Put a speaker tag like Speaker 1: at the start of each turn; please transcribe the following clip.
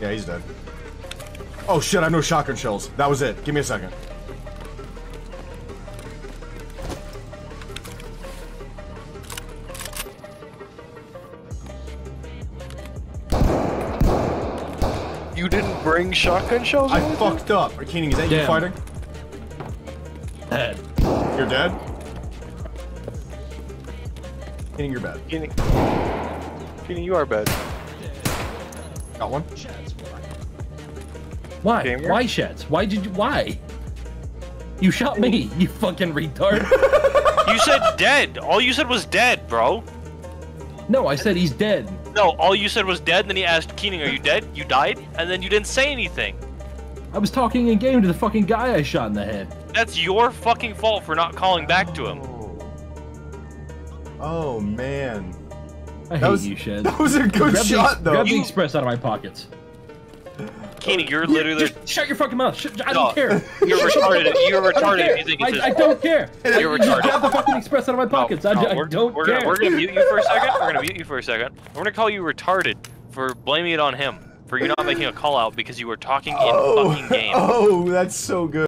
Speaker 1: Yeah, he's dead. Oh shit, I have no shotgun shells. That was it. Give me a second.
Speaker 2: You didn't bring shotgun shells?
Speaker 1: I
Speaker 2: with you?
Speaker 1: fucked up. Keening, is that you fighting?
Speaker 3: Dead.
Speaker 1: You're dead? Keening, you're bad.
Speaker 2: Keenan, Keenan, you are bad.
Speaker 1: Got one?
Speaker 3: Why?
Speaker 2: Gamer?
Speaker 3: Why Shads? Why did you? Why? You shot me, you fucking retard.
Speaker 4: You said dead. All you said was dead, bro.
Speaker 3: no, I said he's dead.
Speaker 4: No, all you said was dead. And then he asked Keening, "Are you dead? You died?" And then you didn't say anything.
Speaker 3: I was talking in game to the fucking guy I shot in the head.
Speaker 4: That's your fucking fault for not calling back to him.
Speaker 1: Oh, oh man.
Speaker 3: I hate
Speaker 1: That was,
Speaker 3: you, Shads.
Speaker 1: that was a good
Speaker 3: grab
Speaker 1: shot
Speaker 3: the,
Speaker 1: though.
Speaker 3: Grab the express out of my pockets.
Speaker 4: Keening, you're literally
Speaker 3: Just shut your fucking mouth. Shut, I
Speaker 4: No,
Speaker 3: don't care.
Speaker 4: you're retarded. You're
Speaker 3: I don't
Speaker 4: retarded
Speaker 3: care.
Speaker 4: you think
Speaker 3: I,
Speaker 4: his
Speaker 3: I don't care.
Speaker 4: You're
Speaker 3: Just
Speaker 4: retarded.
Speaker 3: grab the fucking express out of my
Speaker 4: No,
Speaker 3: pockets. I,
Speaker 4: no,
Speaker 3: I
Speaker 4: we're,
Speaker 3: don't
Speaker 4: we're
Speaker 3: care.
Speaker 4: Gonna, we're gonna mute you for a second. We're gonna mute you for a second. We're gonna call you retarded for blaming it on him for you not making a call out because you were talking in
Speaker 1: oh,
Speaker 4: fucking game.
Speaker 1: oh, that's so good.